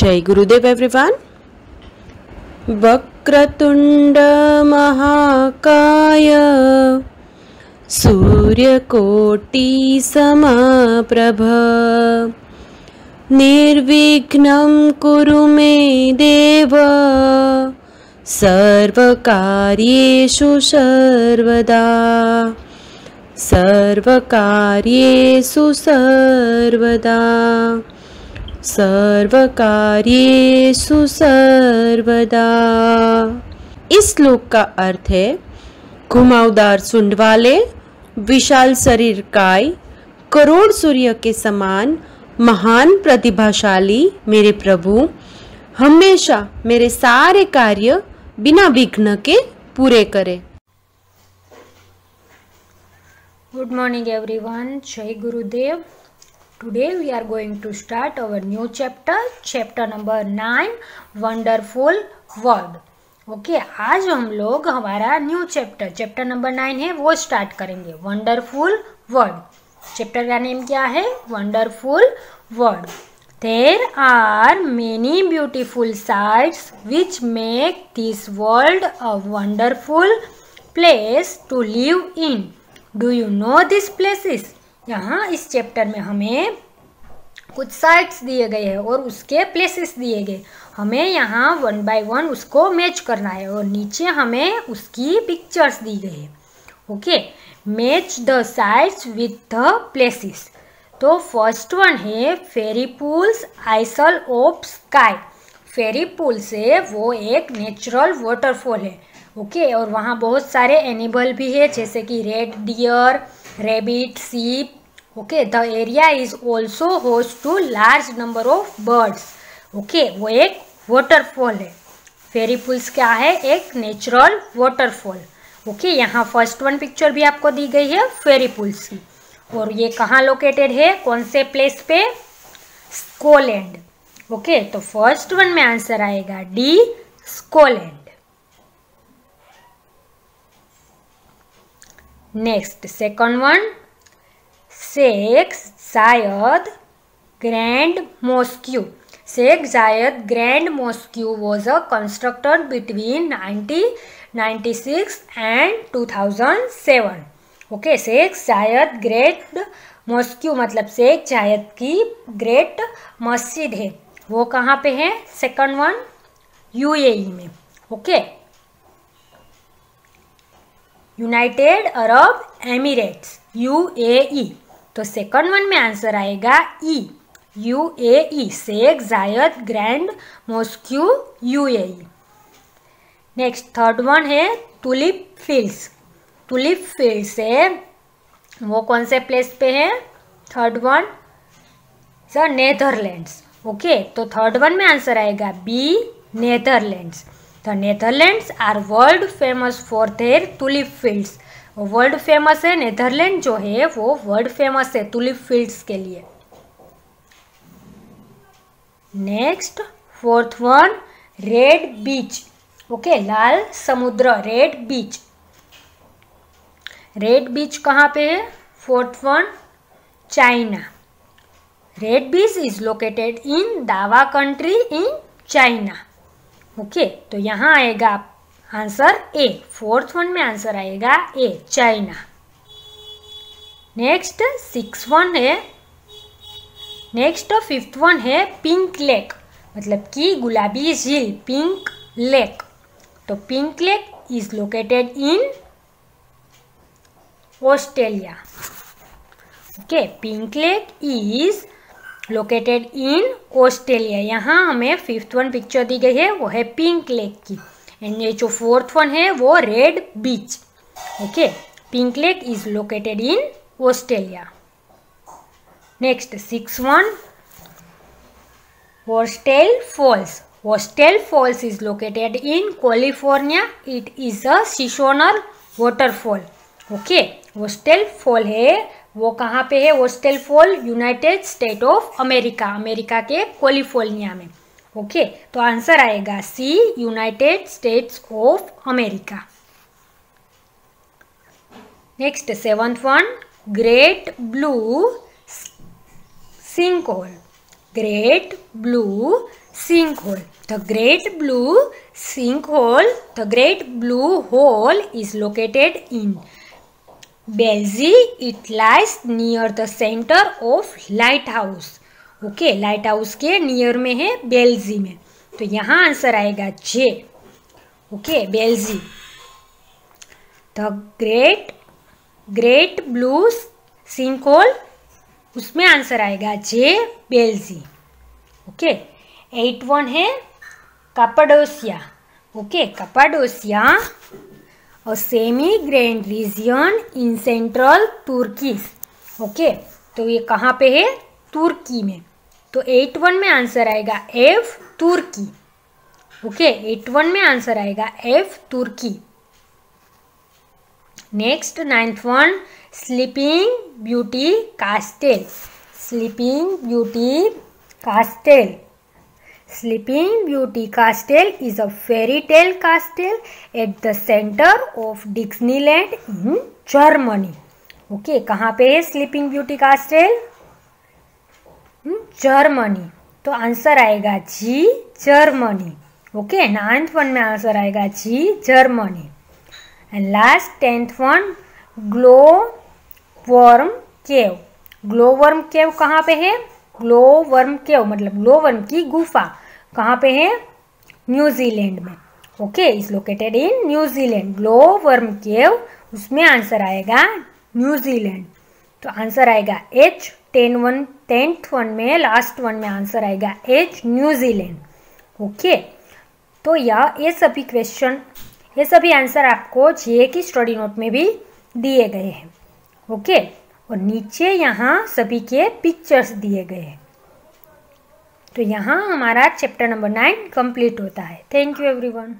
जय गुरुदेव एवरीवन वक्रतुंड महाकाय, सूर्यकोटि समप्रभ। निर्विघ्नं कुरु मे देव, सर्वकार्येषु सर्वदा। सर्वकार्येषु सर्वदा। सर्वकार्येषु सर्वदा इस श्लोक का अर्थ है, घुमावदार सुंड वाले विशाल शरीर काय, करोड़ सूर्य के समान महान प्रतिभाशाली मेरे प्रभु, हमेशा मेरे सारे कार्य बिना विघ्न के पूरे करे Good morning, everyone. Jai Gurudev. Today we are going to start our new chapter, chapter number 9, Wonderful Word. Okay आज हम लोग हमारा new chapter chapter number nine है वो स्टार्ट करेंगे वंडरफुल वर्ड चैप्टर का नेम क्या है? Wonderful word there are many beautiful sights which make this world a wonderful place to live in do you know this places यहाँ इस chapter में हमें कुछ साइट्स दिए गए हैं और उसके प्लेसेस दिए गए हमें यहाँ वन बाय वन उसको मैच करना है और नीचे हमें उसकी पिक्चर्स दी गई है। Okay match the sights with the places तो फ़र्स्ट वन है fairy pools isle of Skye fairy pool से वो एक नेचुरल वाटरफॉल है। ओके और वहाँ बहुत सारे एनिमल भी है, जैसे कि red deer rabbit sheep okay the area is also host to large number of birds okay वो एक वाटरफॉल है। फेरी पुल्स क्या है? एक नेचुरल वाटरफॉल ओके यहाँ फ़र्स्ट वन पिक्चर भी आपको दी गई है फेरी पुल्स की। और ये कहाँ लोकेटेड है? कौन से प्लेस पे? स्कोलैंड ओके okay, तो फ़र्स्ट वन में आंसर आएगा D Scotland next second one Sheikh Zayed grand mosque Sheikh Zayed grand mosque was a constructed between 1996 and 2007 okay Sheikh Zayed great mosque मतलब Sheikh जायद की great मस्जिद है। वो कहाँ पे है? सेकंड वन यूएई में। Okay okay? United Arab Emirates, U A E. तो सेकंड वन में आंसर आएगा ई UAE Sheikh Zayed grand mosque UAE next third one है टुलिप फील्ड्स टुलिप फील्ड्स है वो कौन से प्लेस पे है? Third one sir Netherlands okay तो थर्ड वन में आंसर आएगा B Netherlands the Netherlands are world famous for their tulip fields world famous है नेदरलैंड जो है, वो वर्ल्ड फ़ेमस है टुलिप फील्ड्स के लिए। Next fourth one red beach okay लाल समुद्र रेड बीच रेड बीच कहाँ पे है? Fourth one China red beach is located in Dawa country in China okay तो यहाँ आएगा आंसर ए फोर्थ वन में आंसर आएगा A China next six one है. नेक्स्ट फिफ्थ वन है पिंक लेक मतलब कि गुलाबी झील पिंक लेक तो pink lake is located in Australia okay pink lake is located in Australia यहाँ हमें फिफ्थ वन पिक्चर दी गई है, वो है पिंक लेक की एंड ये जो फोर्थ वन है, वो red beach okay pink lake is located in Australia next six one Hostel Falls. Hostel Falls is located in California. It is a seasonal waterfall. Okay Hostel fall है वो कहाँ पे है? Hostel fall United State of America America के California में। Okay तो answer आएगा C United States of America next seventh one great blue sink hole great blue sink hole the great blue sink hole the great blue hole is located in Belzi. It lies near the center of lighthouse. Okay lighthouse के near में है बेल्जी में तो यहाँ answer आएगा J okay Belize the great great blue sinkhole उसमें answer आएगा J Belize okay eight one है Cappadocia okay Cappadocia semi grand region in central Turki okay तो ये कहाँ पे है? तुर्की में. तो एट वन में आंसर आएगा एफ़ तुर्की ओके एट वन में आंसर आएगा F Turki next ninth one sleeping beauty castle sleeping beauty castle sleeping beauty castle is a fairy tale castle at the centre of Disneyland in Germany okay कहाँ पे है sleeping beauty castle Germany तो answer आएगा G Germany okay ninth one में answer आएगा G Germany and last tenth one glow worm cave glow worm cave कहाँ पे है? ग्लो वर्म केव मतलब ग्लो वर्म की गुफा. कहाँ पे है? न्यूजीलैंड में। Okay is located in New Zealand glow worm cave उसमें आंसर आएगा न्यूजीलैंड तो आंसर आएगा H ten one tenth one में लास्ट वन में आंसर आएगा एच न्यूजीलैंड ओके तो यह, ये सभी क्वेश्चन ये सभी आंसर आपको जे की स्टडी नोट में भी दिए गए हैं। ओके और नीचे यहाँ सभी के पिक्चर्स दिए गए हैं। तो यहाँ हमारा चैप्टर नंबर नाइन कंप्लीट होता है. Thank you everyone